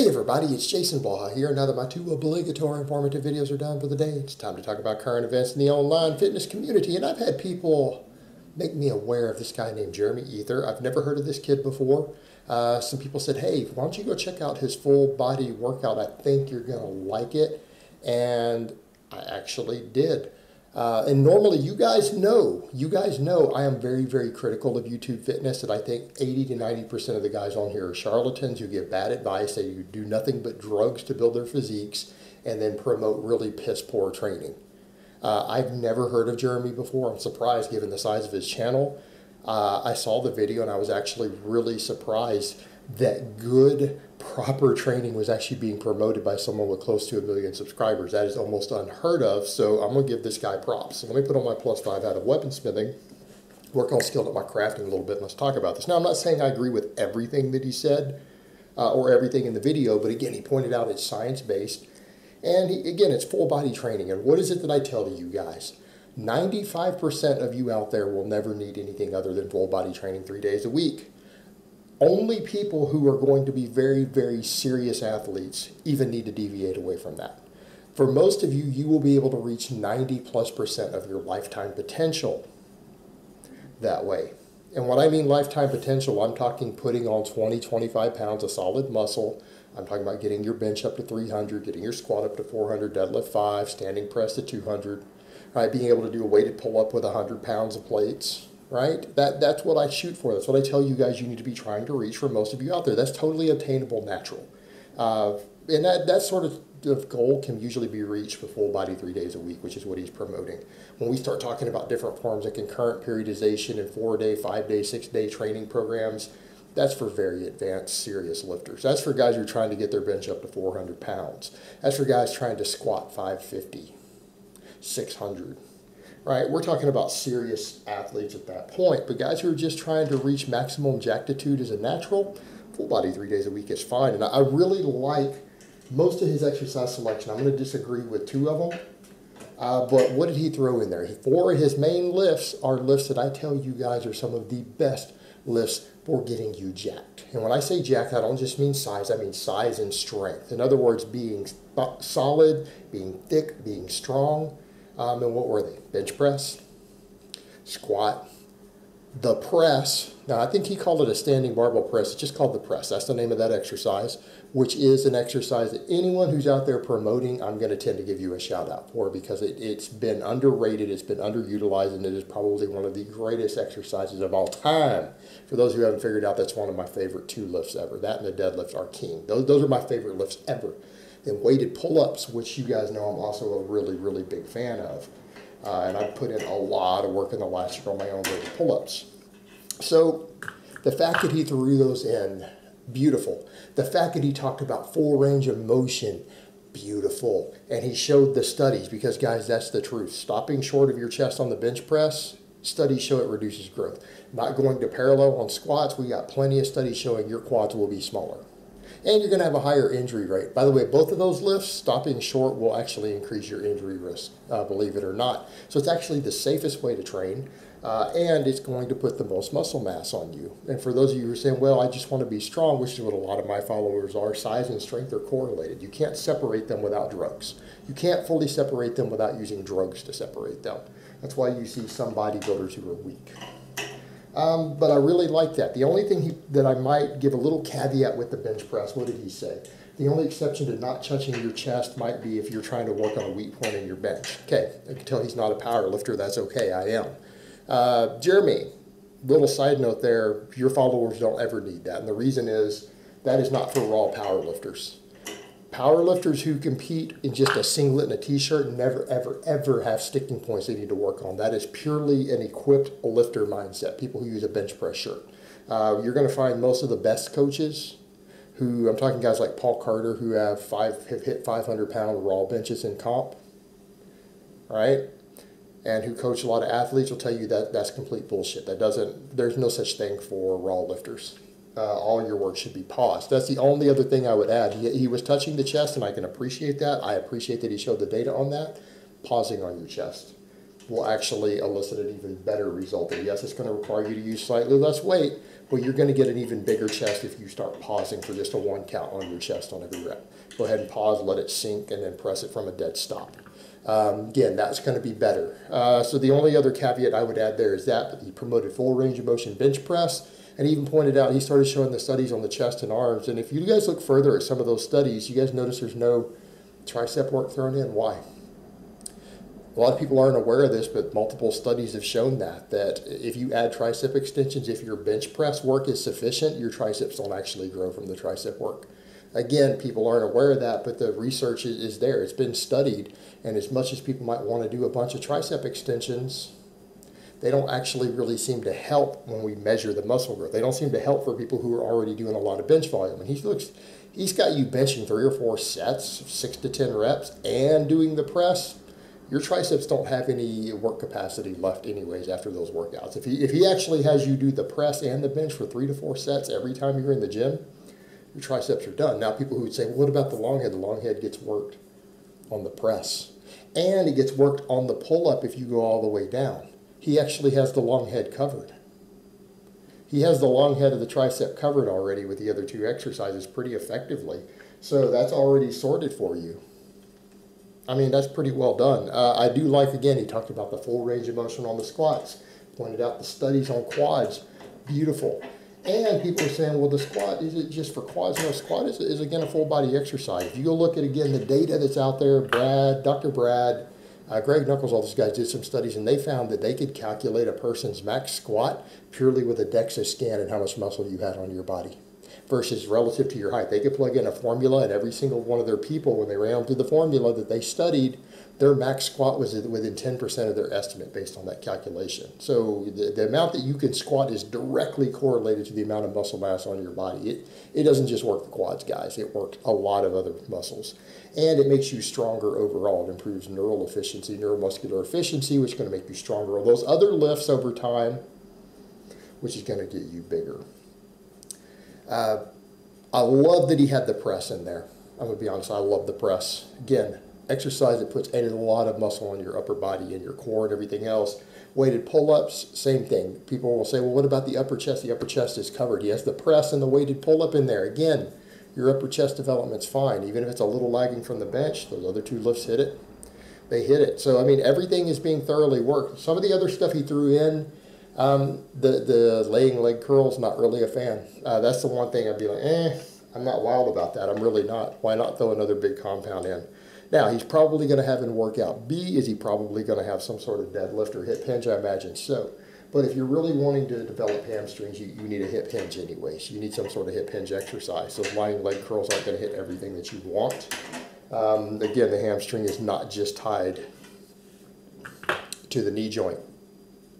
Hey everybody, it's Jason Blaha here. Now that my two obligatory informative videos are done for the day, it's time to talk about current events in the online fitness community. And I've had people make me aware of this guy named Jeremy Ethier. I've never heard of this kid before. Uh, some people said, hey, why don't you go check out his full body workout? I think you're going to like it. And I actually did. Uh, and normally, you guys know, you guys know I am very, very critical of YouTube fitness, and I think 80 to 90% of the guys on here are charlatans who give bad advice. They do nothing but drugs to build their physiques and then promote really piss poor training. Uh, I've never heard of Jeremy before. I'm surprised given the size of his channel. Uh, I saw the video and I was actually really surprised that good, proper training was actually being promoted by someone with close to a million subscribers. That is almost unheard of, so I'm going to give this guy props. So let me put on my plus five out of weaponsmithing, work on skilled up my crafting a little bit, and let's talk about this. Now, I'm not saying I agree with everything that he said uh, or everything in the video, but again, he pointed out it's science-based. And he, again, it's full body training. And what is it that I tell to you guys? 95% of you out there will never need anything other than full body training three days a week only people who are going to be very, very serious athletes even need to deviate away from that. For most of you, you will be able to reach 90 plus percent of your lifetime potential that way. And what I mean lifetime potential, I'm talking putting on 20, 25 pounds of solid muscle. I'm talking about getting your bench up to 300, getting your squat up to 400, deadlift 5, standing press to 200, right? Being able to do a weighted pull up with 100 pounds of plates, right? That that's what I shoot for. That's what I tell you guys you need to be trying to reach for most of you out there. That's totally attainable, natural, uh, and that that sort of goal can usually be reached with full body three days a week, which is what he's promoting. When we start talking about different forms of concurrent periodization and four day, five day, six day training programs, that's for very advanced, serious lifters. That's for guys who are trying to get their bench up to 400 pounds. That's for guys trying to squat 550, 600 right? We're talking about serious athletes at that point, but guys who are just trying to reach maximum jactitude as a natural, full body three days a week is fine. And I really like most of his exercise selection. I'm going to disagree with two of them. Uh, but what did he throw in there? Four of his main lifts are lifts that I tell you guys are some of the best lifts for getting you jacked. And when I say jacked, I don't just mean size, I mean size and strength. In other words, being solid, being thick, being strong, um, and what were they? Bench press, squat, the press. Now, I think he called it a standing barbell press. It's just called the press. That's the name of that exercise, which is an exercise that anyone who's out there promoting, I'm going to tend to give you a shout out for because it, it's been underrated, it's been underutilized, and it is probably one of the greatest exercises of all time. For those who haven't figured out, that's one of my favorite two lifts ever. That and the deadlift are king. Those, those are my favorite lifts ever and weighted pull-ups, which you guys know I'm also a really, really big fan of. Uh, and I've put in a lot of work in the last year on my own weighted pull-ups. So the fact that he threw those in, beautiful. The fact that he talked about full range of motion, beautiful. And he showed the studies because, guys, that's the truth. Stopping short of your chest on the bench press, studies show it reduces growth. Not going to parallel on squats, we got plenty of studies showing your quads will be smaller and you're going to have a higher injury rate. By the way, both of those lifts, stopping short will actually increase your injury risk, uh, believe it or not. So it's actually the safest way to train, uh, and it's going to put the most muscle mass on you. And for those of you who are saying, well, I just want to be strong, which is what a lot of my followers are, size and strength are correlated. You can't separate them without drugs. You can't fully separate them without using drugs to separate them. That's why you see some bodybuilders who are weak. Um, but I really like that. The only thing he, that I might give a little caveat with the bench press, what did he say? The only exception to not touching your chest might be if you're trying to work on a weak point in your bench. Okay, I can tell he's not a power lifter. That's okay, I am. Uh, Jeremy, little side note there, your followers don't ever need that. And the reason is that is not for raw power lifters. Powerlifters who compete in just a singlet and a t-shirt never, ever, ever have sticking points they need to work on. That is purely an equipped lifter mindset, people who use a bench press shirt. Uh, you're going to find most of the best coaches who, I'm talking guys like Paul Carter who have, five, have hit 500 pound raw benches in comp, right? And who coach a lot of athletes will tell you that that's complete bullshit. That doesn't, there's no such thing for raw lifters uh, all your work should be paused. That's the only other thing I would add. He, he was touching the chest, and I can appreciate that. I appreciate that he showed the data on that. Pausing on your chest will actually elicit an even better result. And yes, it's going to require you to use slightly less weight, but you're going to get an even bigger chest if you start pausing for just a one count on your chest on every rep. Go ahead and pause, let it sink, and then press it from a dead stop. Um, again, that's going to be better. Uh, so the only other caveat I would add there is that, but he promoted full range of motion bench press, and he even pointed out he started showing the studies on the chest and arms. And if you guys look further at some of those studies, you guys notice there's no tricep work thrown in. Why? A lot of people aren't aware of this, but multiple studies have shown that that if you add tricep extensions, if your bench press work is sufficient, your triceps don't actually grow from the tricep work. Again, people aren't aware of that, but the research is, is there. It's been studied, and as much as people might want to do a bunch of tricep extensions, they don't actually really seem to help when we measure the muscle growth. They don't seem to help for people who are already doing a lot of bench volume. And he looks, he's got you benching three or four sets, six to ten reps, and doing the press your triceps don't have any work capacity left anyways after those workouts. If he, if he actually has you do the press and the bench for three to four sets every time you're in the gym, your triceps are done. Now people who would say, well, what about the long head? The long head gets worked on the press. And it gets worked on the pull-up if you go all the way down. He actually has the long head covered. He has the long head of the tricep covered already with the other two exercises pretty effectively. So that's already sorted for you. I mean, that's pretty well done. Uh, I do like, again, he talked about the full range of motion on the squats, pointed out the studies on quads, beautiful. And people are saying, well, the squat, is it just for quads? No, squat is, is again a full body exercise. If you go look at, again, the data that's out there, Brad, Dr. Brad, uh, Greg Nuckols, all these guys did some studies and they found that they could calculate a person's max squat purely with a DEXA scan and how much muscle you had on your body versus relative to your height. They could plug in a formula, and every single one of their people, when they ran through the formula that they studied, their max squat was within 10% of their estimate based on that calculation. So the, the amount that you can squat is directly correlated to the amount of muscle mass on your body. It, it doesn't just work the quads, guys. It works a lot of other muscles. And it makes you stronger overall. It improves neural efficiency, neuromuscular efficiency, which is going to make you stronger. All those other lifts over time, which is going to get you bigger. Uh, I love that he had the press in there. I'm going to be honest, I love the press. Again, exercise that puts a lot of muscle on your upper body and your core and everything else. Weighted pull-ups, same thing. People will say, well, what about the upper chest? The upper chest is covered. He has the press and the weighted pull-up in there. Again, your upper chest development's fine. Even if it's a little lagging from the bench, those other two lifts hit it. They hit it. So, I mean, everything is being thoroughly worked. Some of the other stuff he threw in, um, the the laying leg curls, not really a fan. Uh, that's the one thing I'd be like, eh, I'm not wild about that. I'm really not. Why not throw another big compound in? Now he's probably going to have in workout B. Is he probably going to have some sort of deadlift or hip hinge? I imagine so. But if you're really wanting to develop hamstrings, you, you need a hip hinge anyways. You need some sort of hip hinge exercise. Those lying leg curls aren't going to hit everything that you want. Um, again, the hamstring is not just tied to the knee joint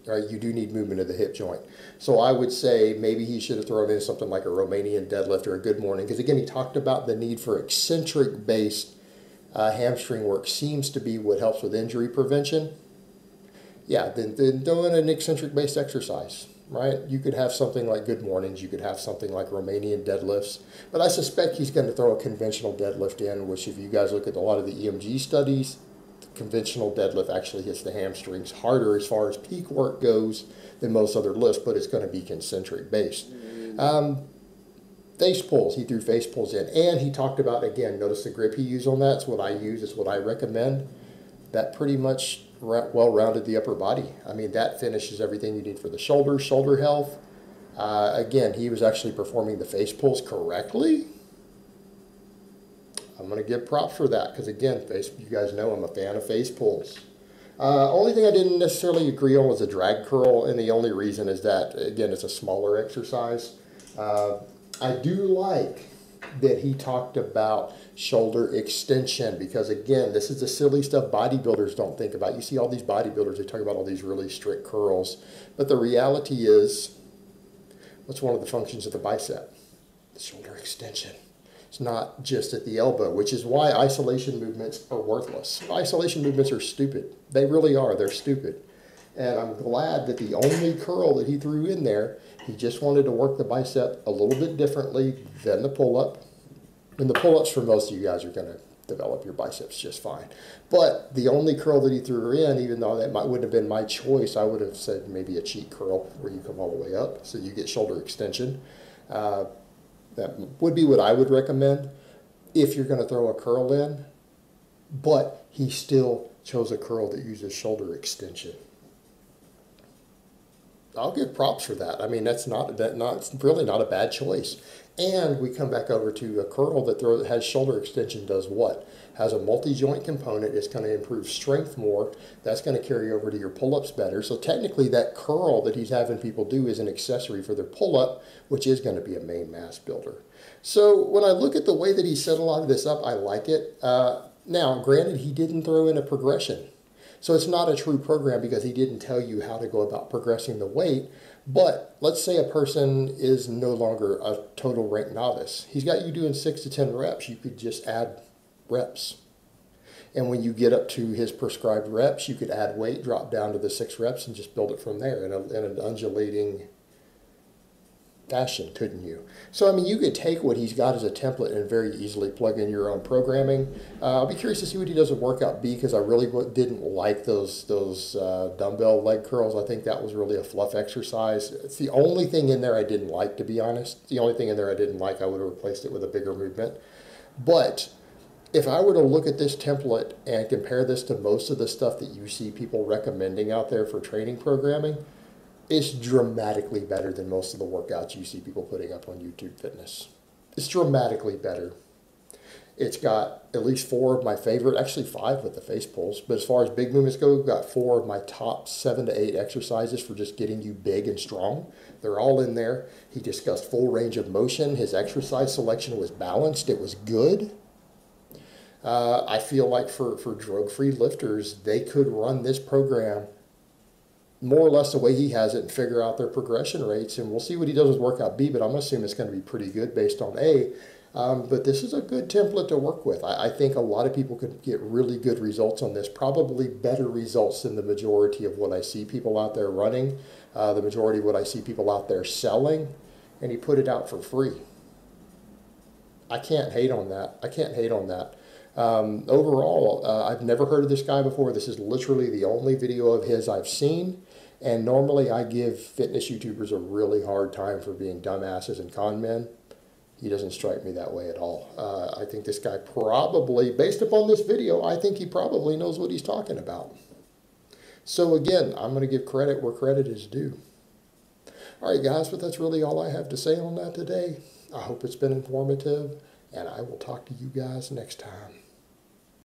right? You do need movement of the hip joint. So I would say maybe he should have thrown in something like a Romanian deadlift or a good morning, because again, he talked about the need for eccentric based uh, hamstring work seems to be what helps with injury prevention. Yeah, then, then doing an eccentric based exercise, right? You could have something like good mornings, you could have something like Romanian deadlifts, but I suspect he's going to throw a conventional deadlift in, which if you guys look at a lot of the EMG studies, conventional deadlift actually hits the hamstrings harder as far as peak work goes than most other lifts, but it's going to be concentric based. Um, face pulls, he threw face pulls in. And he talked about, again, notice the grip he used on that. It's what I use, it's what I recommend. That pretty much well rounded the upper body. I mean, that finishes everything you need for the shoulders, shoulder health. Uh, again, he was actually performing the face pulls correctly. I'm going to give props for that because, again, face, you guys know I'm a fan of face pulls. Uh, only thing I didn't necessarily agree on was a drag curl, and the only reason is that, again, it's a smaller exercise. Uh, I do like that he talked about shoulder extension because, again, this is the silly stuff bodybuilders don't think about. You see all these bodybuilders, they talk about all these really strict curls, but the reality is, what's one of the functions of the bicep? The shoulder extension. It's not just at the elbow, which is why isolation movements are worthless. Isolation movements are stupid. They really are. They're stupid. And I'm glad that the only curl that he threw in there, he just wanted to work the bicep a little bit differently than the pull-up. And the pull-ups for most of you guys are going to develop your biceps just fine. But the only curl that he threw in, even though that might, wouldn't have been my choice, I would have said maybe a cheat curl where you come all the way up so you get shoulder extension. Uh, that would be what I would recommend if you're going to throw a curl in. But he still chose a curl that uses shoulder extension. I'll give props for that. I mean, that's not that not really not a bad choice. And we come back over to a curl that has shoulder extension does what? Has a multi-joint component. It's going to improve strength more. That's going to carry over to your pull-ups better. So technically that curl that he's having people do is an accessory for their pull-up, which is going to be a main mass builder. So when I look at the way that he set a lot of this up, I like it. Uh, now, granted, he didn't throw in a progression. So it's not a true program because he didn't tell you how to go about progressing the weight. But let's say a person is no longer a total rank novice. He's got you doing six to 10 reps. You could just add reps. And when you get up to his prescribed reps, you could add weight, drop down to the six reps, and just build it from there in, a, in an undulating fashion, couldn't you? So, I mean, you could take what he's got as a template and very easily plug in your own programming. Uh, I'll be curious to see what he does with workout B because I really didn't like those those uh, dumbbell leg curls. I think that was really a fluff exercise. It's the only thing in there I didn't like, to be honest. The only thing in there I didn't like, I would have replaced it with a bigger movement. But if I were to look at this template and compare this to most of the stuff that you see people recommending out there for training programming, it's dramatically better than most of the workouts you see people putting up on YouTube Fitness. It's dramatically better. It's got at least four of my favorite, actually five with the face pulls. But as far as big movements go, we've got four of my top seven to eight exercises for just getting you big and strong. They're all in there. He discussed full range of motion. His exercise selection was balanced. It was good. Uh, I feel like for, for drug-free lifters, they could run this program more or less the way he has it and figure out their progression rates. And we'll see what he does with workout B, but I'm assuming it's going to be pretty good based on A. Um, but this is a good template to work with. I, I, think a lot of people could get really good results on this, probably better results than the majority of what I see people out there running, uh, the majority of what I see people out there selling, and he put it out for free. I can't hate on that. I can't hate on that. Um, overall, uh, I've never heard of this guy before. This is literally the only video of his I've seen. And normally I give fitness YouTubers a really hard time for being dumbasses and con men. He doesn't strike me that way at all. Uh, I think this guy probably, based upon this video, I think he probably knows what he's talking about. So again, I'm going to give credit where credit is due. All right, guys, but that's really all I have to say on that today. I hope it's been informative, and I will talk to you guys next time.